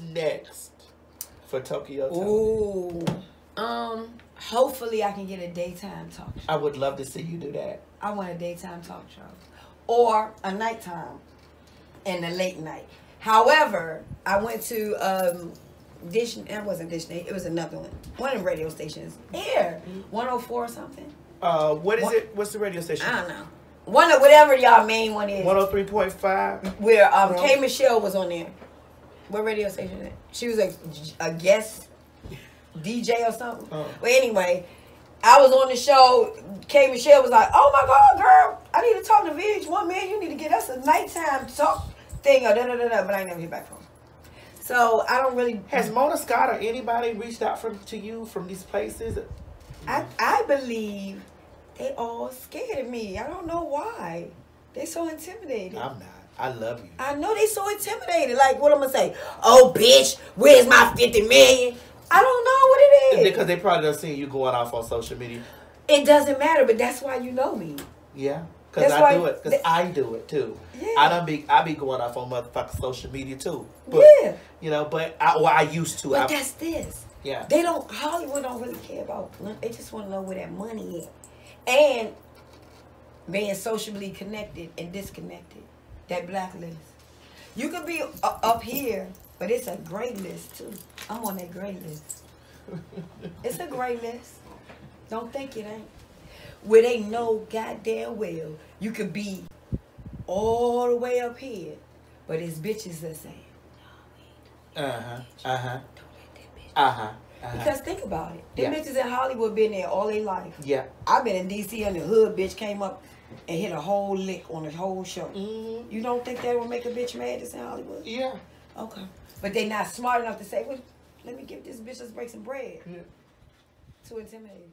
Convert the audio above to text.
next for Tokyo Ooh. Um. Hopefully, I can get a daytime talk show. I would love to see you do that. I want a daytime talk show, or a nighttime, and a late night. However, I went to um, Dish. That wasn't Dish. It was another one. One of the radio stations. Hundred four or something. Uh, what is What- it? What's the radio station? I don't know. One of whatever y'all main one is. One hundred three point five. where um, K Michelle was on there. What radio station? Is it? She was a, a guest DJ or something. Oh. Well, anyway, I was on the show. K Michelle was like, "Oh my God, girl, I need to talk to VH1 man. You need to get us a nighttime talk thing or da da da da." But I never hear back from. her. So I don't really. Has Mona Scott or anybody reached out from to you from these places? I I believe they all scared of me. I don't know why. They so intimidated. I'm not. I love you. I know they so intimidated. Like, what I'm gonna say? Oh, bitch, where's my 50 million? I don't know what it is. Because they probably don't see you going off on social media. it doesn't matter, but that's why you know me. Yeah. Because That's I do it. Because that- I do it too. Yeah. I don't be I be going off on motherfucking social media too. But, yeah, You know, but I well I used to. but I, that's this. yeah. They don't. Hollywood don't really care about. They just want to know where that money is, and being socially connected and disconnected. That blacklist. You could be up here, but it's a gray list too. I'm on that gray list. It's a gray list. Don't think it ain't. Where they know goddamn well you could be all the way up here, but it's bitches that say, Uh huh. Uh huh. don't let that bitch. Uh huh. Uh-huh. Because think about it. Them Yeah. bitches in Hollywood been there all their life. Yeah. I've been in DC and the hood bitch came up and hit a whole lick on the whole show. hmm You don't think that will make a bitch mad that's in Hollywood? Yeah. Okay. But they not smart enough to say, well, let me give this bitch let's break some bread. Yeah. Too intimidated.